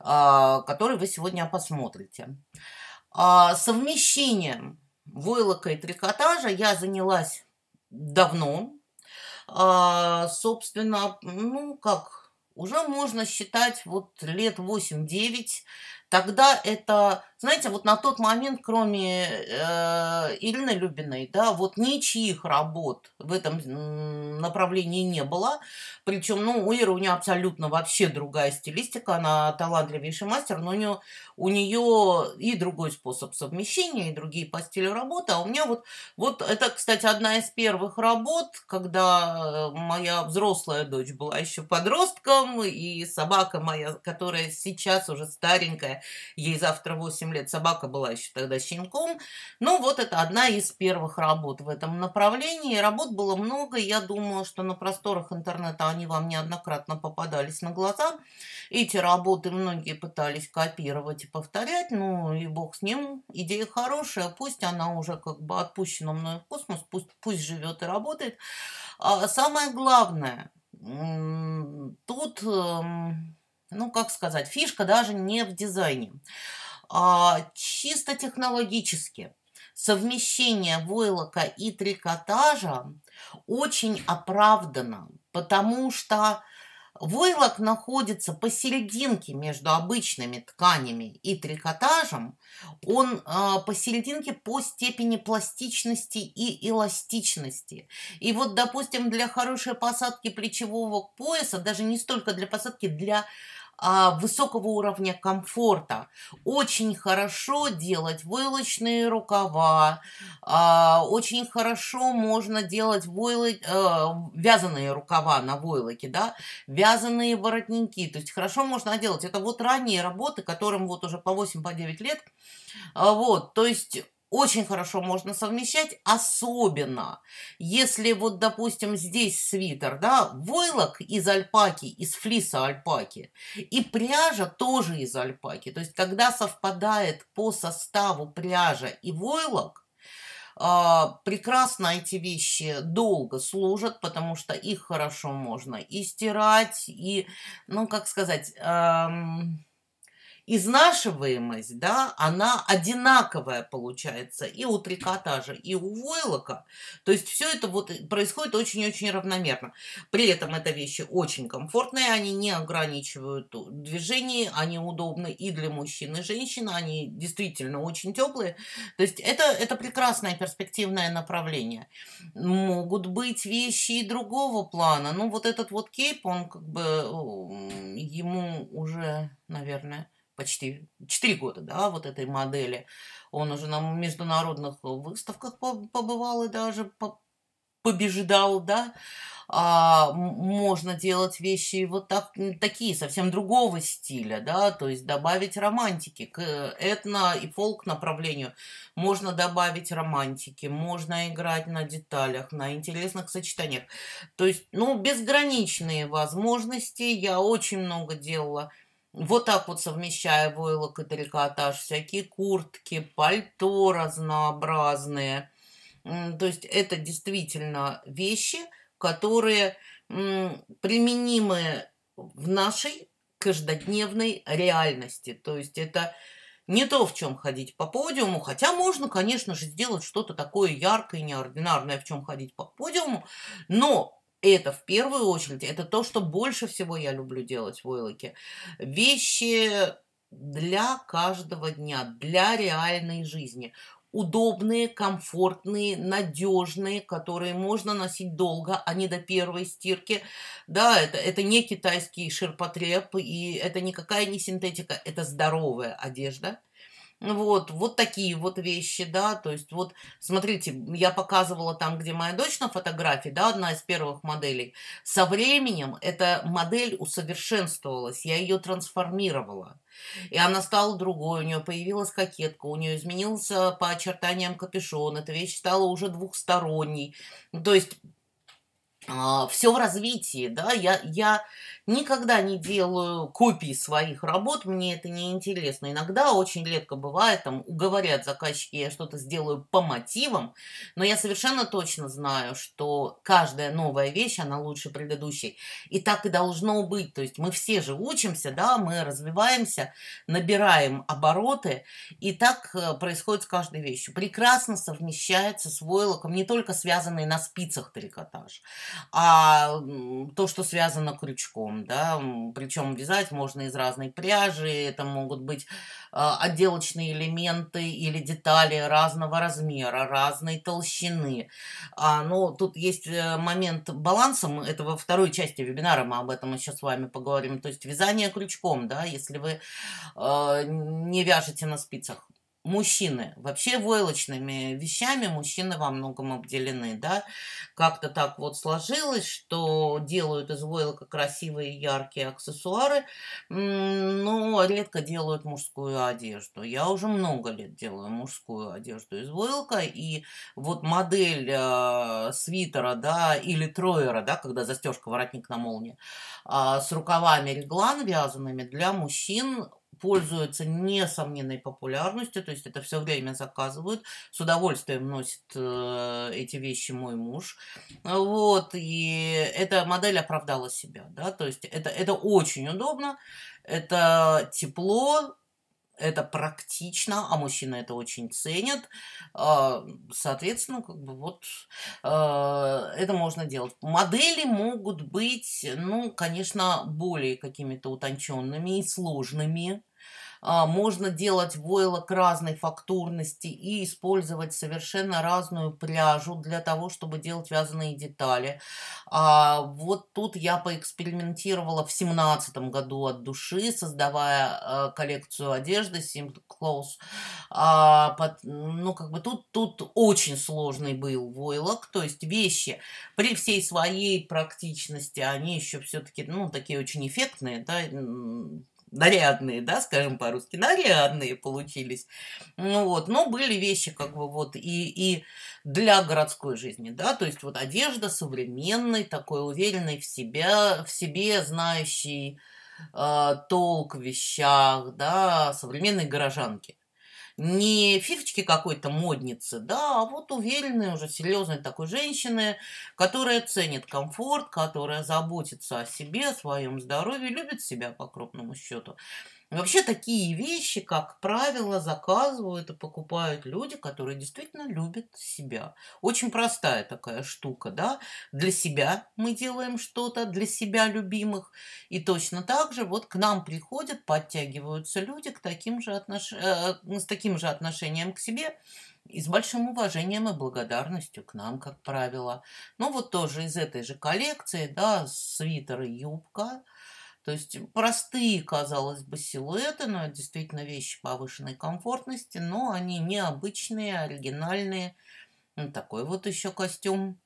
а, который вы сегодня посмотрите. А, совмещением войлока и трикотажа я занялась давно. А, собственно, ну как, уже можно считать вот лет 8-9. Тогда это знаете, вот на тот момент, кроме э, Ирины Любиной, да, вот ничьих работ в этом направлении не было. Причем, ну, у Иры у нее абсолютно вообще другая стилистика, она талантливейший мастер, но у нее, у нее и другой способ совмещения, и другие по стилю работы. А у меня вот, вот это, кстати, одна из первых работ, когда моя взрослая дочь была еще подростком, и собака моя, которая сейчас уже старенькая, ей завтра 8 лет собака была еще тогда щенком. Ну, вот это одна из первых работ в этом направлении. Работ было много. Я думаю, что на просторах интернета они вам неоднократно попадались на глаза. Эти работы многие пытались копировать и повторять. Ну, и бог с ним. Идея хорошая. Пусть она уже как бы отпущена мной в космос. Пусть, пусть живет и работает. А самое главное, тут эм, ну, как сказать, фишка даже не в дизайне. А, чисто технологически совмещение войлока и трикотажа очень оправдано, потому что войлок находится посерединке между обычными тканями и трикотажем. Он э, посерединке по степени пластичности и эластичности. И вот, допустим, для хорошей посадки плечевого пояса, даже не столько для посадки, для высокого уровня комфорта. Очень хорошо делать войлочные рукава, а, очень хорошо можно делать войло, а, вязаные рукава на войлоке, да, вязаные воротники, то есть хорошо можно делать. Это вот ранние работы, которым вот уже по 8-9 по лет, а, вот, то есть очень хорошо можно совмещать, особенно если вот, допустим, здесь свитер, да, войлок из альпаки, из флиса альпаки, и пряжа тоже из альпаки. То есть, когда совпадает по составу пряжа и войлок, а, прекрасно эти вещи долго служат, потому что их хорошо можно и стирать, и, ну, как сказать, эм, изнашиваемость, да, она одинаковая получается и у трикотажа, и у войлока. То есть все это вот происходит очень-очень равномерно. При этом это вещи очень комфортные, они не ограничивают движение, они удобны и для мужчин, и женщин, они действительно очень теплые. То есть это, это прекрасное перспективное направление. Могут быть вещи и другого плана. Ну вот этот вот кейп, он как бы ему уже, наверное, почти 4 года, да, вот этой модели. Он уже на международных выставках побывал и даже побеждал, да. А, можно делать вещи вот так, такие, совсем другого стиля, да, то есть добавить романтики к этно и фолк направлению. Можно добавить романтики, можно играть на деталях, на интересных сочетаниях. То есть, ну, безграничные возможности. Я очень много делала вот так вот совмещая войлок и трикотаж, всякие куртки, пальто разнообразные. То есть это действительно вещи, которые применимы в нашей каждодневной реальности. То есть это не то, в чем ходить по подиуму, хотя можно, конечно же, сделать что-то такое яркое, неординарное, в чем ходить по подиуму, но это в первую очередь, это то, что больше всего я люблю делать в войлоке. Вещи для каждого дня, для реальной жизни. Удобные, комфортные, надежные, которые можно носить долго, а не до первой стирки. Да, это, это не китайский ширпотреб, и это никакая не синтетика, это здоровая одежда – вот, вот такие вот вещи, да, то есть вот, смотрите, я показывала там, где моя дочь на фотографии, да, одна из первых моделей. Со временем эта модель усовершенствовалась, я ее трансформировала. И она стала другой, у нее появилась кокетка, у нее изменился по очертаниям капюшон, эта вещь стала уже двухсторонней. То есть все в развитии, да, я, я никогда не делаю копии своих работ, мне это не интересно. Иногда очень редко бывает, там, уговорят заказчики, я что-то сделаю по мотивам, но я совершенно точно знаю, что каждая новая вещь, она лучше предыдущей. И так и должно быть, то есть мы все же учимся, да, мы развиваемся, набираем обороты, и так э, происходит с каждой вещью. Прекрасно совмещается с войлоком, не только связанный на спицах трикотаж, а то, что связано крючком, да, причем вязать можно из разной пряжи, это могут быть а, отделочные элементы или детали разного размера, разной толщины. А, но тут есть э, момент баланса, это во второй части вебинара мы об этом еще с вами поговорим, то есть вязание крючком, да, если вы э, не вяжете на спицах, мужчины. Вообще войлочными вещами мужчины во многом обделены, да. Как-то так вот сложилось, что делают из войлока красивые яркие аксессуары, но редко делают мужскую одежду. Я уже много лет делаю мужскую одежду из войлока, и вот модель э, свитера, да, или троера, да, когда застежка воротник на молнии, э, с рукавами реглан вязаными для мужчин пользуется несомненной популярностью, то есть это все время заказывают, с удовольствием носит э, эти вещи мой муж, вот, и эта модель оправдала себя, да, то есть это, это очень удобно, это тепло, это практично, а мужчины это очень ценят. А, соответственно, как бы вот а, это можно делать. Модели могут быть, ну, конечно, более какими-то утонченными и сложными. А, можно делать войлок разной фактурности и использовать совершенно разную пряжу для того, чтобы делать вязаные детали. А, вот тут я поэкспериментировала в семнадцатом году от души, создавая а, коллекцию одежды Simple ну, как бы тут, тут очень сложный был войлок, то есть вещи при всей своей практичности, они еще все-таки, ну, такие очень эффектные, да, нарядные, да, скажем по-русски, нарядные получились. Ну вот, но были вещи как бы вот и, и для городской жизни, да, то есть вот одежда современной, такой уверенной в себя, в себе, знающий э, толк в вещах, да, современной горожанки не фифочки какой-то модницы, да, а вот уверенной уже серьезной такой женщины, которая ценит комфорт, которая заботится о себе, о своем здоровье, любит себя по крупному счету. Вообще такие вещи, как правило, заказывают и покупают люди, которые действительно любят себя. Очень простая такая штука, да. Для себя мы делаем что-то, для себя любимых. И точно так же вот к нам приходят, подтягиваются люди к таким же отнош... э, с таким же отношением к себе и с большим уважением и благодарностью к нам, как правило. Ну вот тоже из этой же коллекции, да, свитер и юбка – то есть простые, казалось бы, силуэты, но действительно вещи повышенной комфортности, но они необычные, оригинальные. Ну, такой вот еще костюм.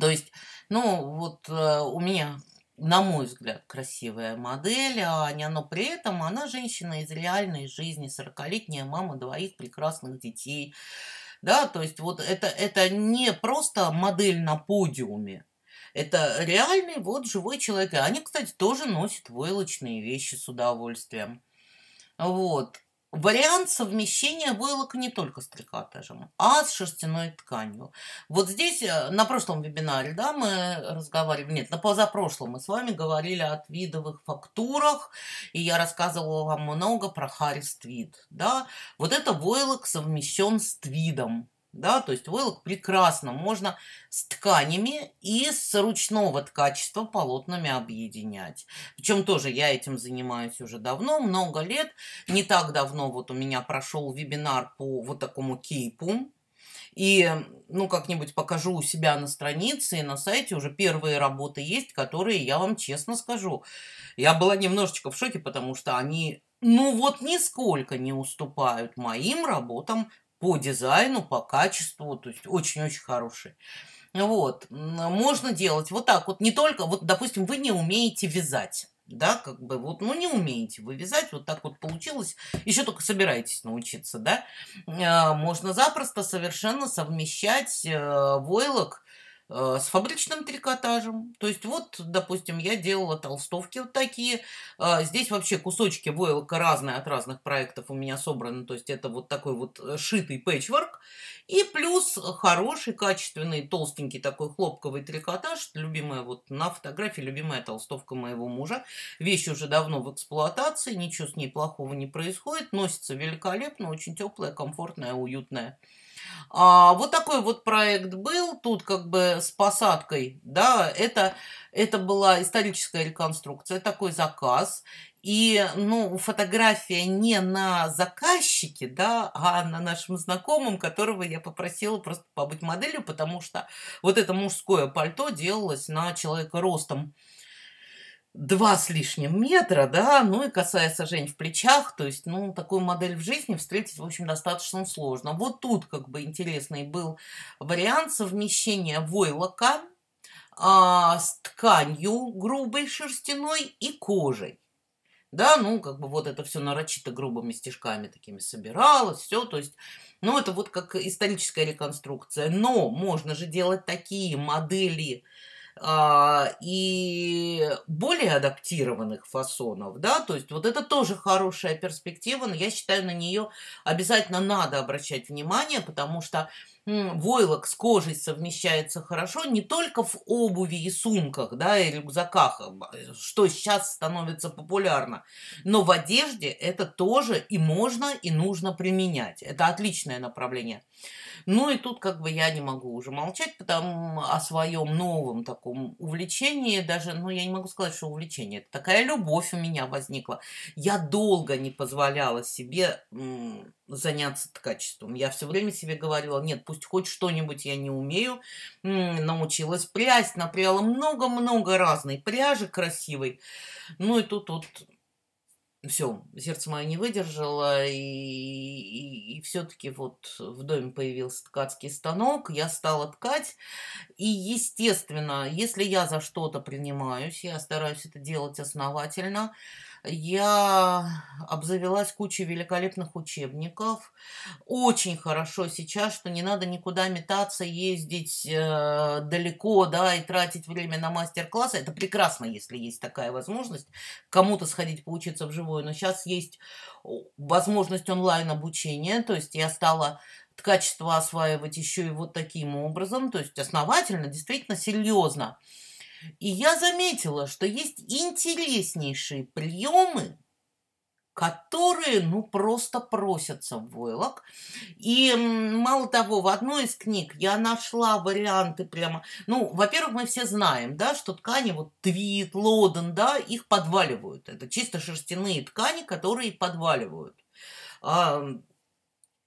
То есть, ну, вот э, у меня, на мой взгляд, красивая модель, а не но при этом она женщина из реальной жизни, 40-летняя мама двоих прекрасных детей. Да, то есть вот это, это не просто модель на подиуме, это реальный вот живой человек. Они, кстати, тоже носят войлочные вещи с удовольствием. Вот. Вариант совмещения войлока не только с трикотажем, а с шерстяной тканью. Вот здесь э, на прошлом вебинаре, да, мы разговаривали, нет, на позапрошлом мы с вами говорили о твидовых фактурах, и я рассказывала вам много про Харрис Твид, да. Вот это войлок совмещен с твидом да, то есть войлок прекрасно можно с тканями и с ручного ткачества полотнами объединять. Причем тоже я этим занимаюсь уже давно, много лет. Не так давно вот у меня прошел вебинар по вот такому кейпу. И, ну, как-нибудь покажу у себя на странице и на сайте уже первые работы есть, которые, я вам честно скажу, я была немножечко в шоке, потому что они ну вот нисколько не уступают моим работам по дизайну, по качеству, то есть очень-очень хороший. Вот, можно делать вот так вот, не только, вот, допустим, вы не умеете вязать, да, как бы вот, ну, не умеете вы вязать, вот так вот получилось, еще только собираетесь научиться, да, а, можно запросто совершенно совмещать э, войлок э, с фабричным трикотажем. То есть вот, допустим, я делала толстовки вот такие. Э, здесь вообще кусочки войлока разные от разных проектов у меня собраны. То есть это вот такой вот э, шитый пэтчворк. И плюс хороший, качественный, толстенький такой хлопковый трикотаж. Любимая вот на фотографии, любимая толстовка моего мужа. Вещь уже давно в эксплуатации, ничего с ней плохого не происходит. Носится великолепно, очень теплая, комфортная, уютная. А, вот такой вот проект был, тут как бы с посадкой, да, это, это была историческая реконструкция, такой заказ. И, ну, фотография не на заказчике, да, а на нашем знакомом, которого я попросила просто побыть моделью, потому что вот это мужское пальто делалось на человека ростом два с лишним метра, да, ну и касается Жень в плечах, то есть, ну, такую модель в жизни встретить, в общем, достаточно сложно. Вот тут как бы интересный был вариант совмещения войлока а, с тканью грубой шерстяной и кожей. Да, ну, как бы вот это все нарочито грубыми стежками такими собиралось, все, то есть, ну, это вот как историческая реконструкция. Но можно же делать такие модели, и более адаптированных фасонов, да, то есть вот это тоже хорошая перспектива, но я считаю, на нее обязательно надо обращать внимание, потому что войлок с кожей совмещается хорошо не только в обуви и сумках, да, и рюкзаках, э, что сейчас становится популярно, но в одежде это тоже и можно, и нужно применять. Это отличное направление. Ну и тут как бы я не могу уже молчать потому о своем новом таком увлечении, даже, ну я не могу сказать, что увлечение, это такая любовь у меня возникла. Я долго не позволяла себе заняться ткачеством. Я все время себе говорила, нет, пусть хоть что-нибудь я не умею. Научилась прясть, напряла много-много разной пряжи красивой. Ну и тут вот все, сердце мое не выдержало, и, и, и все-таки вот в доме появился ткацкий станок, я стала ткать, и, естественно, если я за что-то принимаюсь, я стараюсь это делать основательно, я обзавелась кучей великолепных учебников. Очень хорошо сейчас, что не надо никуда метаться, ездить э, далеко, да, и тратить время на мастер-классы. Это прекрасно, если есть такая возможность кому-то сходить поучиться вживую. Но сейчас есть возможность онлайн-обучения, то есть я стала ткачество осваивать еще и вот таким образом, то есть основательно, действительно серьезно. И я заметила, что есть интереснейшие приемы, которые, ну, просто просятся в войлок. И мало того, в одной из книг я нашла варианты прямо... Ну, во-первых, мы все знаем, да, что ткани, вот твит, лоден, да, их подваливают. Это чисто шерстяные ткани, которые подваливают.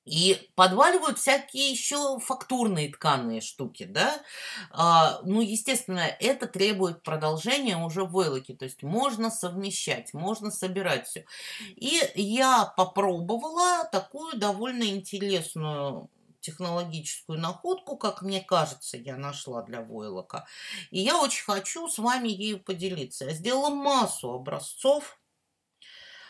И подваливают всякие еще фактурные тканые штуки, да. А, ну, естественно, это требует продолжения уже в. То есть можно совмещать, можно собирать все. И я попробовала такую довольно интересную технологическую находку, как мне кажется, я нашла для войлока. И я очень хочу с вами ею поделиться. Я сделала массу образцов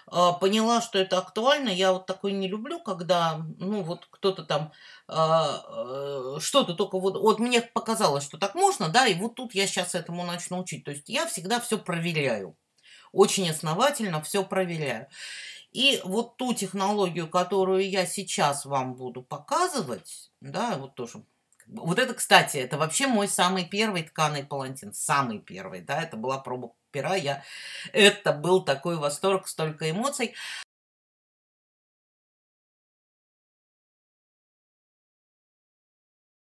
поняла, что это актуально. Я вот такой не люблю, когда, ну, вот кто-то там а, э, что-то только вот, вот мне показалось, что так можно, да, и вот тут я сейчас этому начну учить. То есть я всегда все проверяю. Очень основательно все проверяю. И вот ту технологию, которую я сейчас вам буду показывать, да, вот тоже вот это, кстати, это вообще мой самый первый тканый палантин. Самый первый, да, это была проба пера. Я... Это был такой восторг, столько эмоций.